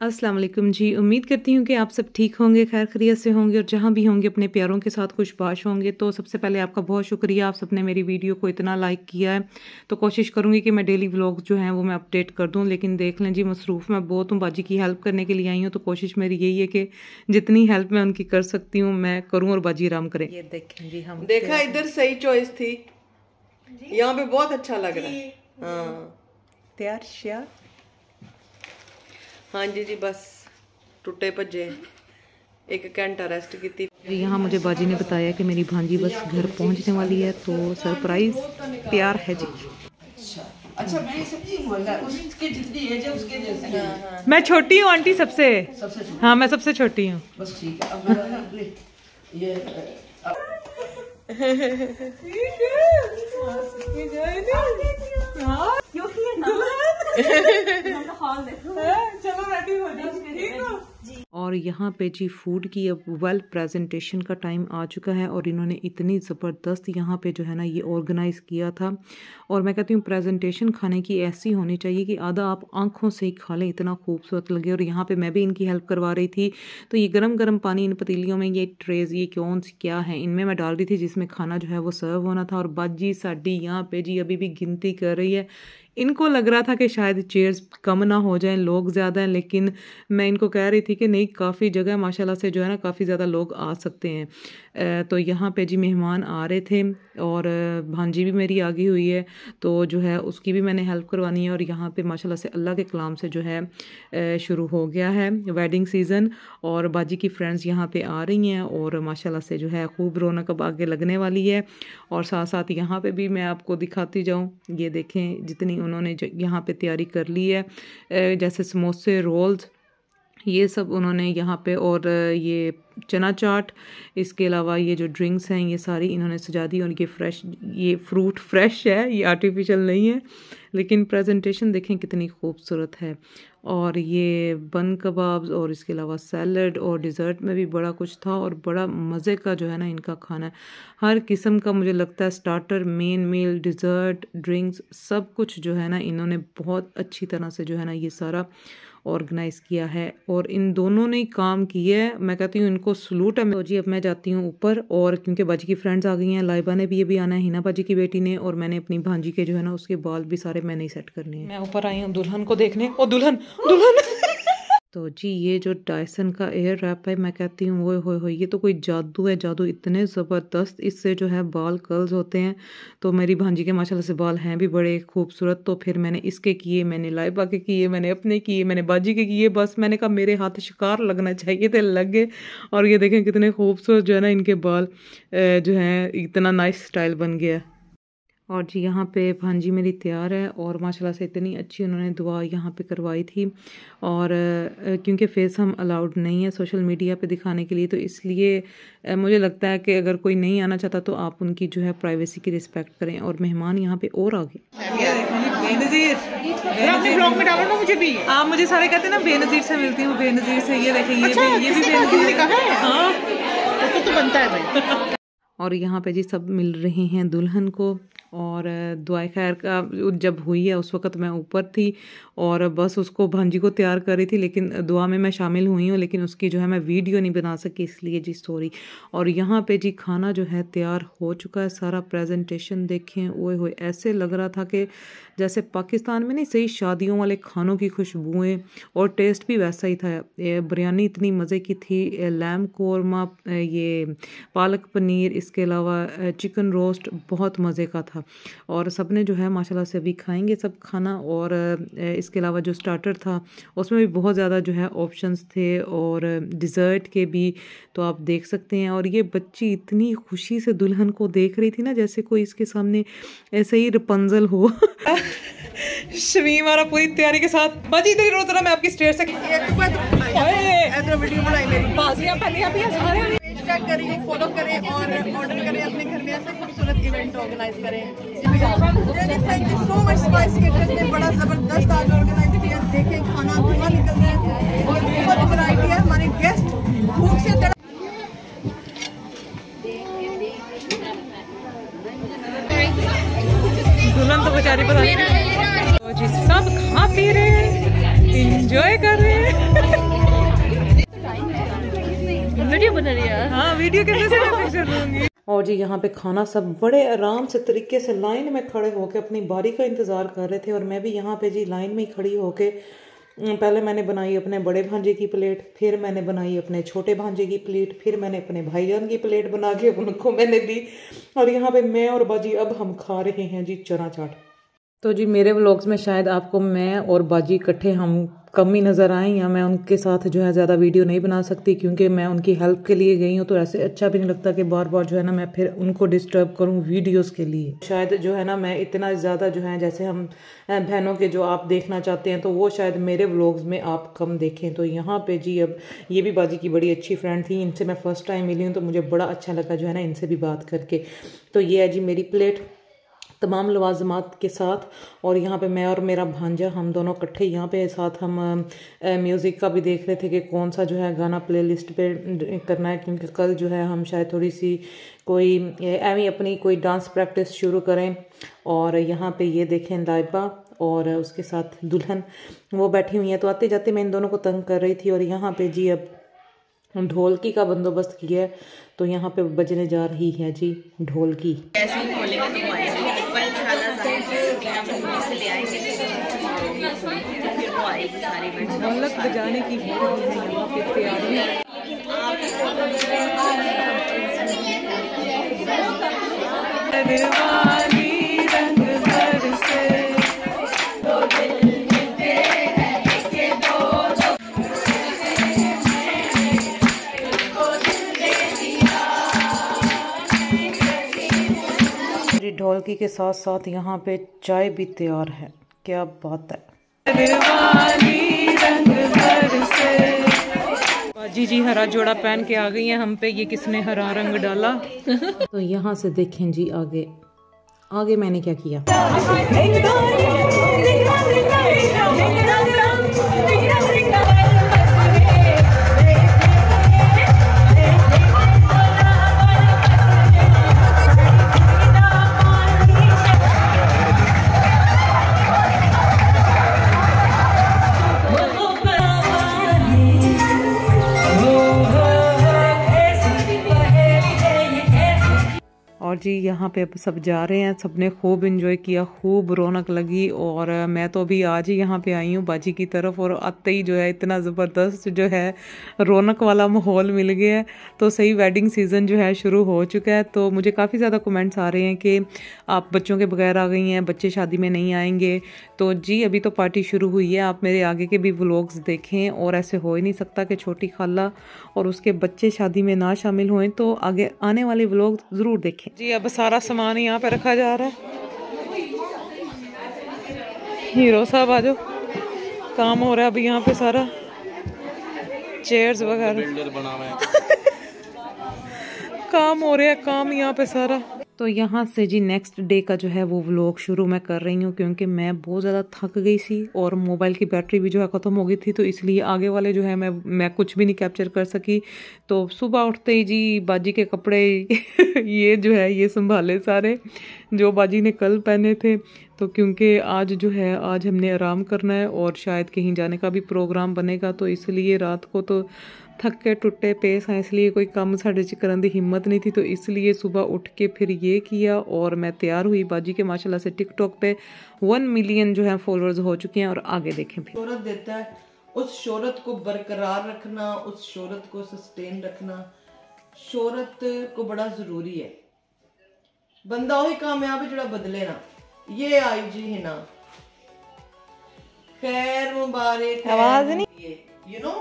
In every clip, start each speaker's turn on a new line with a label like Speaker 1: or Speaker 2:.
Speaker 1: अस्सलाम वालेकुम जी। उम्मीद करती हूँ कि आप सब ठीक होंगे खैर खरीत से होंगे और जहाँ भी होंगे अपने प्यारों के साथ खुशबाश होंगे। तो सबसे पहले आपका बहुत शुक्रिया। आप सबने मेरी वीडियो को इतना लाइक किया है तो कोशिश करूँगी कि मैं डेली व्लॉग जो हैं वो मैं अपडेट कर दूँ। लेकिन देख लें जी मसरूफ़ मैं बहुत हूँ बाजी की हेल्प करने के लिए आई हूँ तो कोशिश मेरी यही है कि जितनी हेल्प मैं उनकी कर सकती हूँ मैं करूँ और बाजी आराम करें।
Speaker 2: ये देखें जी हम
Speaker 3: देखा इधर सही चॉइस थी। यहाँ पे बहुत अच्छा लग रहा है। हाँ।
Speaker 2: तैयार श्यार।
Speaker 3: हाँ जी जी बस टुटे भजे एक घंटा रेस्ट की
Speaker 1: यहाँ मुझे बाजी ने बताया कि मेरी भांजी बस घर पहुँचने वाली है तो सरप्राइज़ तैयार है जी
Speaker 4: अच्छा मैं सब्ज़ी उसके जितनी एज है उसके जैसे
Speaker 1: मैं छोटी हूँ आंटी सबसे
Speaker 4: सबसे
Speaker 1: हाँ मैं सबसे छोटी हूँ
Speaker 4: बस ठीक है अब मैं ना ले ये
Speaker 1: और यहाँ पे जी फ़ूड की अब वेल प्रेजेंटेशन का टाइम आ चुका है और इन्होंने इतनी ज़बरदस्त यहाँ पे जो है ना ये ऑर्गेनाइज़ किया था। और मैं कहती हूँ प्रेजेंटेशन खाने की ऐसी होनी चाहिए कि आधा आप आँखों से ही खा लें, इतना खूबसूरत लगे। और यहाँ पे मैं भी इनकी हेल्प करवा रही थी। तो ये गरम गरम पानी इन पतीलियों में, ये ट्रेज ये कौन क्या है, इनमें मैं डाल रही थी जिसमें खाना जो है वो सर्व होना था। और बाजी साड़ी यहाँ पर जी अभी भी गिनती कर रही है। इनको लग रहा था कि शायद चेयर्स कम ना हो जाएँ, लोग ज़्यादा हैं, लेकिन मैं इनको कह रही थी कि नहीं काफ़ी जगह माशाल्लाह से जो है ना काफ़ी ज़्यादा लोग आ सकते हैं। तो यहाँ पे जी मेहमान आ रहे थे और भांजी भी मेरी आगी हुई है तो जो है उसकी भी मैंने हेल्प करवानी है और यहाँ पे माशाल्लाह से अल्लाह के कलाम से जो है शुरू हो गया है वेडिंग सीज़न और बाजी की फ्रेंड्स यहाँ पे आ रही हैं और माशाल्लाह से जो है खूब रौनक अब आगे लगने वाली है और साथ साथ यहाँ पे भी मैं आपको दिखाती जाऊँ, ये देखें जितनी उन्होंने यहाँ पे तैयारी कर ली है। जैसे समोसे, रोल्स ये सब उन्होंने यहाँ पे और ये चना चाट, इसके अलावा ये जो ड्रिंक्स हैं, ये सारी इन्होंने सजा दी और ये फ्रेश ये फ्रूट फ्रेश है, ये आर्टिफिशियल नहीं है, लेकिन प्रेजेंटेशन देखें कितनी खूबसूरत है। और ये बन कबाब्स और इसके अलावा सैलड और डिज़र्ट में भी बड़ा कुछ था और बड़ा मज़े का जो है ना इनका खाना। है हर किस्म का मुझे लगता है starter main meal dessert drinks सब कुछ जो है ना इन्होंने बहुत अच्छी तरह से जो है ना ये सारा ऑर्गेनाइज़ किया है और इन दोनों ने काम किया है। मैं कहती हूँ, इनको सलूट है। जी, अब मैं जाती हूँ ऊपर और क्योंकि बाजी की फ्रेंड्स आ गई हैं, लाइबा ने भी ये भी आना है, हिना बाजी की बेटी ने और मैंने अपनी भांजी के जो है ना, उसके बाल भी सारे मैंने ही सेट करने हैं। मैं ऊपर आई हूँ दुल्हन को देखने। और दुल्हन दुल्हन! तो जी, ये जो डायसन का एयर रैप है, मैं कहती हूँ वो हो हो ये तो कोई जादू है, जादू इतने ज़बरदस्त इससे जो है बाल कर्ल्स होते हैं। तो मेरी भांजी के माशाल्लाह से बाल हैं भी बड़े खूबसूरत तो फिर मैंने इसके किए, मैंने लाइबा के किए, मैंने अपने किए, मैंने बाजी के किए, बस मैंने कहा, मेरे हाथ शिकार लगना चाहिए थे, लग। गए और ये देखें कितने खूबसूरत जो है ना इनके बाल जो है, इतना नाइस स्टाइल बन गया। और जी यहाँ पे भांजी मेरी तैयार है और माशाल्लाह से इतनी अच्छी उन्होंने दुआ यहाँ पे करवाई थी। और क्योंकि फेस हम अलाउड नहीं है सोशल मीडिया पे दिखाने के लिए तो इसलिए मुझे लगता है कि अगर कोई नहीं आना चाहता तो आप उनकी जो है प्राइवेसी की रिस्पेक्ट करें और मेहमान यहाँ पे और आ गए आप मुझे सारे कहते हैं ना बेनज़ीर से मिलती हूँ बेनज़ीर से ये देखें ये अच्छा, भी ये भी बेनज़ीर। हाँ? तो, तो बनता है भाई। और यहाँ पे जी सब मिल रहे हैं दुल्हन को। और दुआ खैर का जब हुई है, उस वक़्त मैं ऊपर थी और बस उसको भांजी को तैयार कर रही थी, लेकिन दुआ में मैं शामिल हुई हूँ, लेकिन उसकी जो है मैं वीडियो नहीं बना सकी, इसलिए जी सॉरी और यहाँ पे जी खाना जो है तैयार हो चुका है, सारा प्रेजेंटेशन देखें, ओए हुए, ऐसे लग रहा था कि जैसे पाकिस्तान में नहीं, सही शादियों वाले खानों की खुशबुएँ और टेस्ट भी वैसा ही था। बिरयानी इतनी मज़े की थी लैम कौरमा ये पालक पनीर, इसके अलावा चिकन रोस्ट बहुत मज़े का था। और सबने जो है माशाल्लाह से अभी खाएँगे सब खाना और इसके अलावा जो स्टार्टर था उसमें भी बहुत ज़्यादा जो है ऑप्शंस थे और डिज़र्ट के भी तो आप देख सकते हैं। और ये बच्ची इतनी खुशी से दुल्हन को देख रही थी ना जैसे कोई इसके सामने ऐसे ही रपंजल हो। शमी हमारा पूरी तैयारी के साथ बाजी इधर रोज मैं आपकी स्टेयर से वीडियो बनाई मेरी। बाजियाँ पहले करें फॉलो करें और ऑर्डर करें अपने घर में ऐसे खूबसूरत इवेंट ऑर्गेनाइज करें। बड़ा ज़बरदस्त आज ऑर्गेनाइज किया। देखें खाना धुआँ निकल रहा है। और बहुत वैरायटी है। हमारे गेस्ट भूख से तड़प दुल्हन तो बेचारी पता तो जी सब खा पी रहे हैं। इंजॉय कर रहे हैं। वीडियो बना रही है हाँ वीडियो कैसे पिक्चर लूँगी और जी यहाँ पे खाना सब बड़े आराम से तरीके से लाइन में खड़े होके अपनी बारी का इंतज़ार कर रहे थे और मैं भी यहाँ पे जी लाइन में ही खड़ी होके पहले मैंने बनाई अपने बड़े भांजे की प्लेट, फिर मैंने बनाई अपने छोटे भांजे की प्लेट, फिर मैंने अपने भाईजान की प्लेट बना के उनको मैंने दी। और यहाँ पे मैं और बाजी अब हम खा रहे हैं जी चना चाट। तो जी मेरे व्लॉग्स में शायद आपको मैं और बाजी इकट्ठे हम कम ही नज़र आए या मैं उनके साथ जो है ज़्यादा वीडियो नहीं बना सकती क्योंकि मैं उनकी हेल्प के लिए गई हूँ तो ऐसे अच्छा भी नहीं लगता कि बार बार जो है ना मैं फिर उनको डिस्टर्ब करूँ वीडियोस के लिए। शायद जो है ना मैं इतना ज़्यादा जो है, जैसे हम बहनों के जो आप देखना चाहते हैं तो वो शायद मेरे व्लॉग्स में आप कम देखें। तो यहाँ पर जी अब ये भी बाजी की बड़ी अच्छी फ्रेंड थी, इनसे मैं फ़र्स्ट टाइम मिली हूँ तो मुझे बड़ा अच्छा लगा जो है ना इनसे भी बात करके। तो ये है जी मेरी प्लेट तमाम लवाजमात के साथ, और यहाँ पे मैं और मेरा भांजा, हम दोनों इकट्ठे यहाँ पे, साथ हम म्यूज़िक का भी देख रहे थे कि कौन सा जो है गाना प्लेलिस्ट पे करना है, क्योंकि कल जो है हम शायद थोड़ी सी कोई एवं अपनी कोई डांस प्रैक्टिस शुरू करें। और यहाँ पे ये देखें लाइबा और उसके साथ दुल्हन, वो बैठी हुई हैं। तो आते जाते मैं इन दोनों को तंग कर रही थी और यहाँ पे जी अब ढोलकी का बंदोबस्त किया है तो यहाँ पे बजने जा रही है जी ढोलकी। ढोलक बजाने की तैयारी। ढोलकी के साथ साथ यहाँ पे चाय भी तैयार है। क्या बात है। जी जी हरा जोड़ा पहन के आ गई है हम पे। ये किसने हरा रंग डाला? तो यहाँ से देखें जी आगे। आगे मैंने क्या किया? और जी, यहाँ पे सब जा रहे हैं, सबने खूब इंजॉय किया, खूब रौनक लगी और मैं तो अभी आज ही यहाँ पे आई हूँ बाजी की तरफ़ और आते ही जो है इतना ज़बरदस्त जो है रौनक वाला माहौल मिल गया है। तो सही वेडिंग सीज़न जो है शुरू हो चुका है। तो मुझे काफ़ी ज़्यादा कमेंट्स आ रहे हैं कि आप बच्चों के बगैर आ गई हैं, बच्चे शादी में नहीं आएँगे। तो जी, अभी तो पार्टी शुरू हुई है, आप मेरे आगे के भी व्लॉग्स देखें और ऐसे हो ही नहीं सकता कि छोटी खाला और उसके बच्चे शादी में ना शामिल हुए। तो आगे आने वाले व्लॉग ज़रूर देखें। जी अब सारा सामान यहाँ पे रखा जा रहा है। हीरो साहब आ जाओ। काम हो रहा है अभी यहाँ पे सारा। चेयर्स वगैरह। काम हो रहा है काम यहाँ पे सारा। तो यहाँ से जी नेक्स्ट डे का जो है वो व्लॉग शुरू मैं कर रही हूँ, क्योंकि मैं बहुत ज़्यादा थक गई थी और मोबाइल की बैटरी भी जो है ख़त्म हो गई थी तो इसलिए आगे वाले जो है मैं मैं कुछ भी नहीं कैप्चर कर सकी। तो सुबह उठते ही जी बाजी के कपड़े ये जो है, ये संभाले सारे, जो बाजी ने कल पहने थे। तो क्योंकि आज जो है, आज हमने आराम करना है और शायद कहीं जाने का भी प्रोग्राम बनेगा तो इसलिए रात को तो थके टुटे पेस हैं इसलिए कोई काम साढ़े च करने की हिम्मत नहीं थी तो इसलिए सुबह उठ के फिर ये किया और मैं तैयार हुई। बाजी के माशाल्लाह से टिकटॉक पे वन मिलियन जो है फॉलोअर्स हो चुके हैं और आगे देखें फिर।
Speaker 3: शोहरत देता है उस शोहरत को बरकरार रखना उस शोहरत को सस्टेन रखना शोहरत को बड़ा ज़रूरी है। बंदा वही कामयाब है जड़ा बदले ना। ये आई जी हिना खैर मुबारक आवाज़ नहीं। यू नो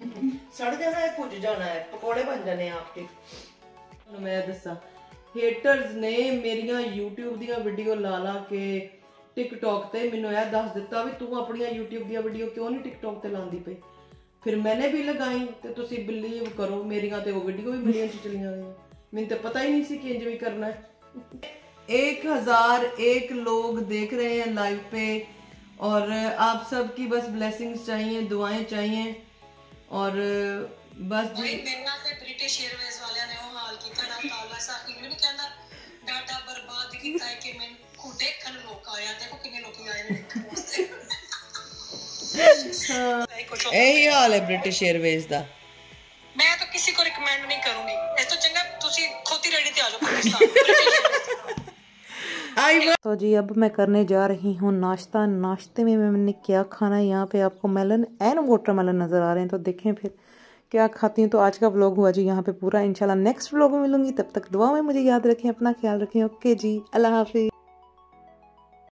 Speaker 3: सड़ जाना है भुज जाना है पकोड़े बन जाने आपके मैं दसा हेटर्स ने ਮੇਰੀਆਂ YouTube ਦੀਆਂ ਵੀਡੀਓ ਲਾ ਲਾ ਕੇ TikTok ਤੇ ਮੈਨੂੰ ਇਹ ਦੱਸ ਦਿੱਤਾ ਵੀ ਤੂੰ ਆਪਣੀਆਂ YouTube ਦੀਆਂ ਵੀਡੀਓ ਕਿਉਂ ਨਹੀਂ TikTok ਤੇ ਲਾਉਂਦੀ ਪਈ ਫਿਰ ਮੈਨੇ ਵੀ ਲਗਾਈ ਤੇ ਤੁਸੀਂ ਬਿਲੀਵ ਕਰੋ ਮੇਰੀਆਂ ਤੇ ਉਹ ਵੀਡੀਓ ਵੀ ਮਿਲੀਅਨ ਚ ਚਲੀਆਂ ਗਈਆਂ ਮੈਨੂੰ ਤਾਂ ਪਤਾ ਹੀ ਨਹੀਂ ਸੀ ਕਿ ਇੰਜ ਵੀ ਕਰਨਾ ਹੈ एक हजार एक लोग देख रहे हैं लाइव पे और आप सबकी बस ब्लेसिंग्स चाहिए दुआएं चाहिए ਔਰ ਬਸ ਜੀ।
Speaker 5: ਮੇਰੇ ਨਾਲ ਤੇ ਬ੍ਰਿਟਿਸ਼ 에ਅਰਵੇਜ਼ ਵਾਲਿਆਂ ਨੇ ਉਹ ਹਾਲ ਕੀਤਾ ਨਾ ਕਾਲਾ ਸਾਕੀ ਮੈਨੂੰ ਕਹਿੰਦਾ ਡਾਟਾ ਬਰਬਾਦ ਕੀਤਾ ਕਿ ਮੈਨੂੰ ਖੁਦ ਦੇਖਣ ਲੋਕ ਆਇਆ। ਦੇਖੋ ਕਿੰਨੇ ਲੋਕ ਆਏ ਨੇ ਦੇਖਣ ਵਾਸਤੇ।
Speaker 3: ਹਾਲ ਹੈ ਬ੍ਰਿਟਿਸ਼ 에ਅਰਵੇਜ਼ ਦਾ।
Speaker 5: ਮੈਂ ਤਾਂ ਕਿਸੇ ਕੋ ਰეკਮੈਂਡ ਨਹੀਂ ਕਰੂੰਗੀ। ਇਸ ਤੋਂ ਚੰਗਾ ਤੁਸੀਂ ਖੋਤੀ ਰੇੜੀ
Speaker 3: ਤੇ ਆ ਜਾਓ ਪਾਕਿਸਤਾਨ।
Speaker 1: तो जी, अब मैं करने जा रही हूँ नाश्ता। नाश्ते में मैंने क्या खाना है? यहाँ पे आपको मेलन एंड वाटर मेलन नज़र आ रहे हैं तो देखें फिर क्या खाती हूँ। तो आज का ब्लॉग हुआ जी यहाँ पे पूरा। इंशाल्लाह नेक्स्ट ब्लॉग में मिलूँगी। तब तक दुआ में मुझे याद रखें, अपना ख्याल रखें। ओके जी, अल्लाह हाफिज़।